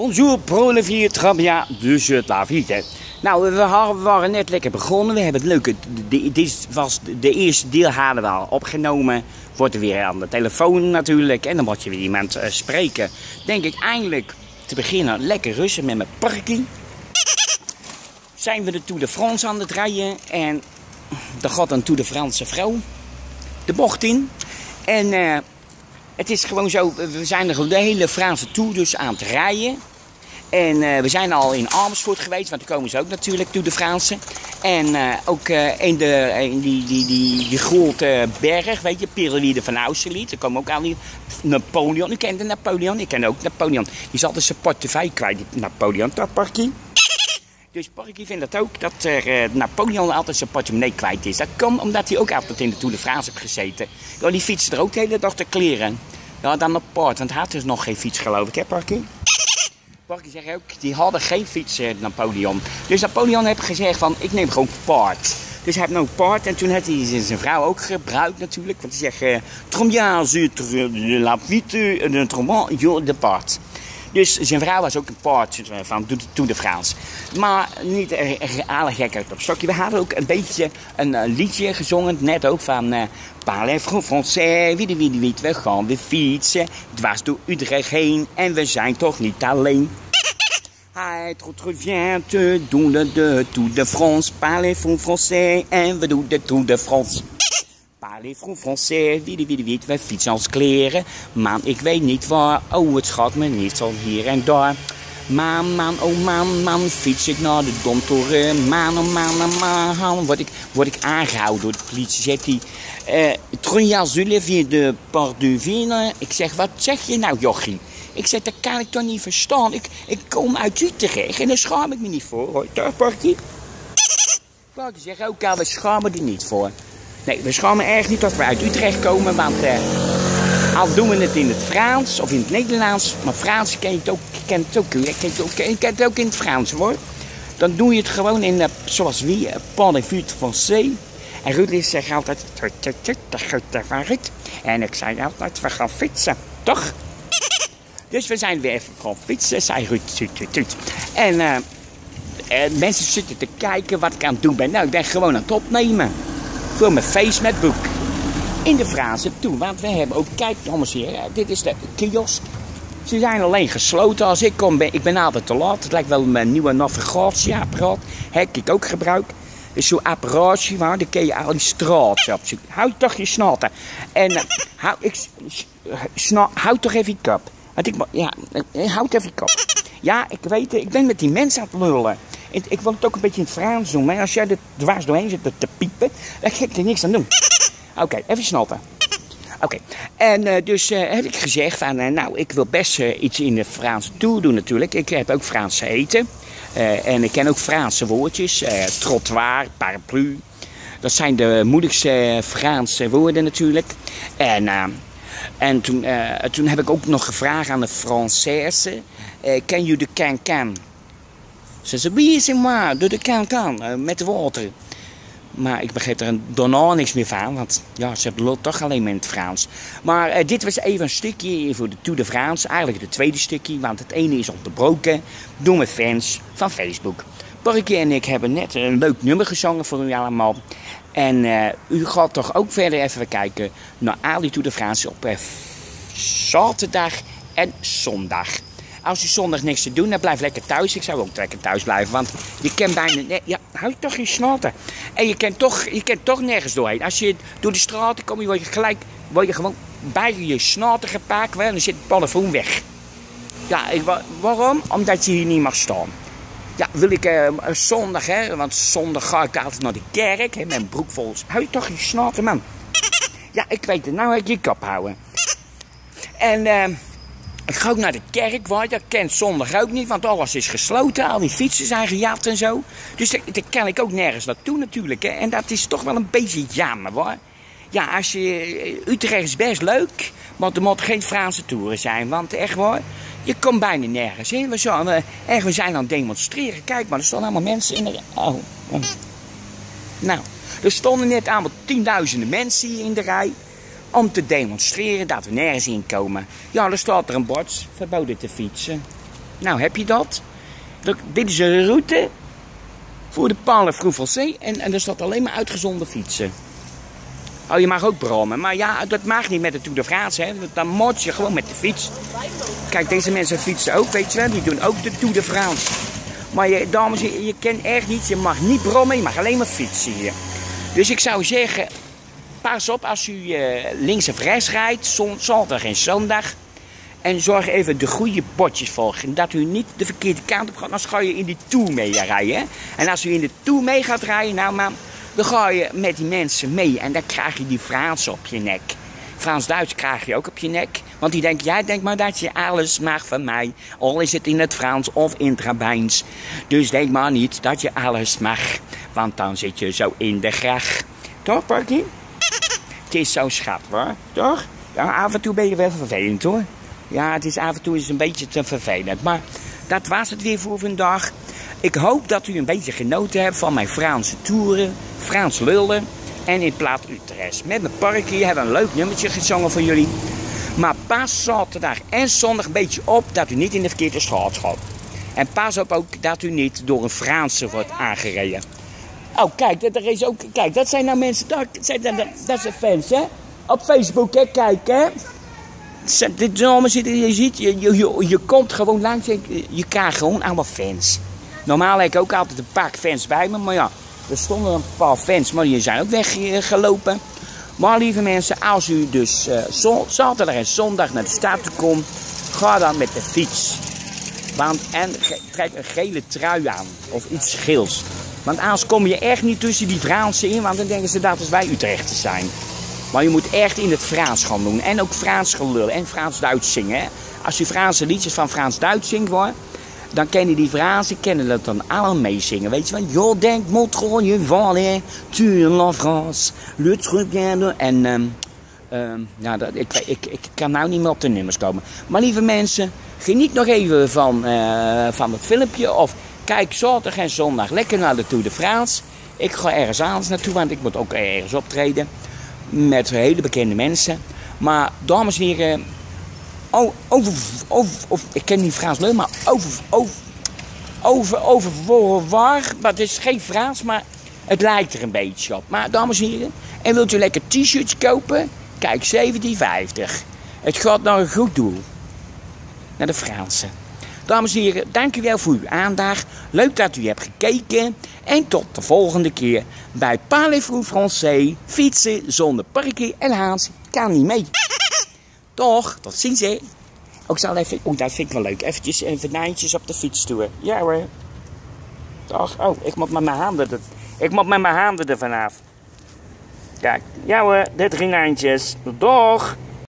Bonjour, très bien de je la vie. Nou, we waren net lekker begonnen. We hebben het leuke. Dit was de eerste deel hadden we al opgenomen. Wordt er weer aan de telefoon natuurlijk. En dan moet je weer iemand uh, spreken. Denk ik eindelijk te beginnen lekker rusten met mijn parking. Zijn we de Tour de France aan het rijden. En er gaat een Tour de Franse vrouw de bocht in. En uh, het is gewoon zo, we zijn de hele Franse Tour dus aan het rijden. En uh, we zijn al in Amersfoort geweest, want daar komen ze ook natuurlijk toe, de Fransen. En uh, ook uh, in, de, in die, die, die, die grote berg, weet je, Pyramide van Austerlitz. Daar komen ook al die Napoleon. U kent Napoleon, ik ken ook Napoleon. Die is altijd zijn portefeuille kwijt, Napoleon, dat parkie. Dus Parky vindt dat ook, dat uh, Napoleon altijd zijn portemonnee kwijt is. Dat komt omdat hij ook altijd in de Tour de France heeft gezeten. Ja, die fietst er ook de hele dag te kleren. Ja, dan op paard, want hij had dus nog geen fiets geloof ik, hè Parky? Parky zegt ook, die hadden geen fiets, eh, Napoleon. Dus Napoleon heeft gezegd van, ik neem gewoon paard. Dus hij heeft nou paard en toen heeft hij zijn vrouw ook gebruikt natuurlijk. Want hij zegt, Trombien, la vite, de trombon, de paard. Dus zijn vrouw was ook een paard van Tour de France. Maar niet alle gek uit op stokje. We hadden ook een beetje een liedje gezongen, net ook van uh, Parlez français, wie wie wie. We gaan weer fietsen, dwars door Utrecht heen en we zijn toch niet alleen. Hij revient, doen de Tour de France, parlez français en we doen de Tour de France. Parlez français, wie de. Wij fietsen als kleren, maar ik weet niet waar. Oh, het gaat me niet zo hier en daar. Man, man, oh man, man, fiets ik naar de domtoren. Man, oh man, oh man, word ik, word ik aangehouden door de politie. Zegt hij, uh, Tronja Zullen de Parduvine. Ik zeg, wat zeg je nou, jochie? Ik zeg, dat kan ik toch niet verstaan. Ik, ik kom uit Utrecht en daar schaam ik me niet voor. Hoor, toch, Parkie? Parkie zegt ook, ja, we schamen er niet voor. Nee, we schamen erg niet dat we uit Utrecht komen, want... Uh, al doen we het in het Frans of in het Nederlands, maar Frans ken je het ook, ken het ook, ik ken het ook, ik ken het ook in het Frans hoor. Dan doe je het gewoon in, uh, zoals wie, uh, Pan van C. En Ruud zegt altijd. En ik zei altijd, we gaan fietsen, toch? Dus we zijn weer even gaan fietsen, zei Ruud. En uh, mensen zitten te kijken wat ik aan het doen ben. Nou, ik ben gewoon aan het opnemen. Voor mijn face met boek in de Franse toe. Want we hebben ook, kijk dames en heren, dit is de kiosk. Ze zijn alleen gesloten. Als ik kom, ben ik ben altijd te laat. Het lijkt wel mijn nieuwe navigatieapparaat. Heb ik ook gebruik. is zo'n apparaatje waar dan kun je al die straat op Houd toch je snaten. En hou, ik, houd toch even je kop. Ja, houd even kop. Ja, ik weet ik ben met die mensen aan het lullen. Ik, ik wil het ook een beetje in het Frans doen. Maar als jij er dwars doorheen zit te piepen, dan ga ik er niks aan doen. Oké, even snappen. Oké, en uh, dus heb ik gezegd van, nou, ik wil best iets in de Franse tour doen natuurlijk. Ik heb ook Franse eten. en ik ken ook Franse woordjes. trottoir, paraplu. Dat zijn de moeilijkste Franse woorden natuurlijk. En, en toen, toen heb ik ook nog gevraagd aan de Française. ken je de can-can? Ze zei, wie is moi, de can-can, met water. Maar ik begreep er daarna niks meer van, want ja, ze loopt toch alleen maar in het Frans. Maar uh, dit was even een stukje voor de Tour de France. Eigenlijk het tweede stukje, want het ene is onderbroken door mijn fans van Facebook. Borkie en ik hebben net een leuk nummer gezongen voor u allemaal. En uh, u gaat toch ook verder even kijken naar Ali Tour de France op uh, zaterdag en zondag. Als je zondag niks te doen hebt, blijf lekker thuis. Ik zou ook lekker thuis blijven, want je kent bijna... Ja, hou toch je snaten. En je kent, toch, je kent toch nergens doorheen. Als je door de straten komt, word je gelijk... Word je gewoon bij je snaten gepakt, en dan zit het palafoon weg. Ja, ik, waarom? Omdat je hier niet mag staan. Ja, wil ik uh, zondag, hè, want zondag ga ik altijd naar de kerk, hè, met broek vol. Hou je toch je snaten, man. Ja, ik weet het, nou heb je kop houden. En... Uh, ik ga ook naar de kerk, want dat kent zondag ook niet, want alles is gesloten. Al die fietsen zijn gejat en zo. Dus daar, kan ik ook nergens naartoe natuurlijk. Hè. En dat is toch wel een beetje jammer hoor. Ja, als je, eh, Utrecht is best leuk, maar er moet geen Franse toeren zijn. Want echt hoor, je komt bijna nergens in. We, zijn, uh, we zijn aan het demonstreren. Kijk maar, er staan allemaal mensen in de... Oh. Nou, er stonden net allemaal tienduizenden mensen hier in de rij om te demonstreren dat we nergens in komen. Ja, er staat er een bord, verboden te fietsen. Nou, heb je dat? Dit is een route voor de Palen Froevelzee en, en er staat alleen maar uitgezonden fietsen. Oh, je mag ook brommen. Maar ja, dat mag niet met de Tour de France. Hè. Dan moet je gewoon met de fiets. Kijk, deze mensen fietsen ook, weet je wel. Die doen ook de Tour de France. Maar je, dames, je, je kent echt niet. Je mag niet brommen, je mag alleen maar fietsen hier. Dus ik zou zeggen, pas op als u eh, links of rechts rijdt. zon- Zaterdag en zondag. En zorg even de goede potjes volgen. Dat u niet de verkeerde kant op gaat. Anders ga je in die Tour mee rijden. En als u in de Tour mee gaat rijden, nou maar... Dan ga je met die mensen mee en dan krijg je die Frans op je nek. Frans-Duits krijg je ook op je nek. Want die denkt, jij denkt maar dat je alles mag van mij. Al is het in het Frans of in het Rabijns. Dus denk maar niet dat je alles mag. Want dan zit je zo in de graag. Toch, Parkie? Het is zo schat hoor, toch? Ja, af en toe ben je wel vervelend hoor. Ja, het is af en toe is een beetje te vervelend. Maar dat was het weer voor vandaag. Ik hoop dat u een beetje genoten hebt van mijn Franse toeren, Frans lullen en in plaat Utrecht. Met mijn parkie hebben we een leuk nummertje gezongen voor jullie. Maar pas zaterdag en zondag een beetje op dat u niet in de verkeerde straat gaat. En pas op ook dat u niet door een Franse wordt aangereden. Oh, kijk, dat, er is ook, kijk, dat zijn nou mensen, dat, zijn, dat, dat zijn fans, hè? Op Facebook, hè, kijk, hè? Dit dames, je, je ziet, je, je, je, je komt gewoon langs je- je krijgt gewoon allemaal fans. Normaal heb ik ook altijd een paar fans bij me, maar ja, er stonden een paar fans, maar die zijn ook weggelopen. Maar lieve mensen, als u dus eh, zaterdag en zondag naar de stad toe komt, ga dan met de fiets. Want, en trek een gele trui aan. Of iets gils. Want anders kom je echt niet tussen die Fransen in. Want dan denken ze dat het wij Utrechters zijn. Maar je moet echt in het Frans gaan doen. En ook Frans gelul. En Frans-Duits zingen. Als u Franse liedjes van Frans-Duits zingt hoor. Dan kennen die Fransen kennen dat dan allemaal meezingen. Weet je wel. Je denk montre je voler. Tu la France. Le truc. En... dat, ik, ik, ik kan nou niet meer op de nummers komen. Maar lieve mensen, geniet nog even van, eh, van het filmpje. Of kijk zaterdag en zondag lekker naar de Tour de France. Ik ga ergens anders naartoe, want ik moet ook ergens optreden. Met hele bekende mensen. Maar dames en heren, over, over, over, ik ken niet Frans leuk, maar over, over, over, over, waar. Maar het is geen Frans, maar het lijkt er een beetje op. Maar dames en heren, en wilt u lekker t-shirts kopen? Kijk, 17,50. Het gaat naar een goed doel. Naar de Fransen. Dames en heren, dank u wel voor uw aandacht. Leuk dat u hebt gekeken. En tot de volgende keer bij Parlez-vous Français. Fietsen zonder parkie en Haans kan niet mee. Toch, tot ziens hè. Ook zal even, oh dat vind ik wel leuk. Eventjes een venijntjes op de fiets doen. Ja hoor. Toch, oh, ik moet met mijn handen, er- ik moet met mijn handen er vanaf. Kijk, ja hoor, dit rinijntjes. Doch.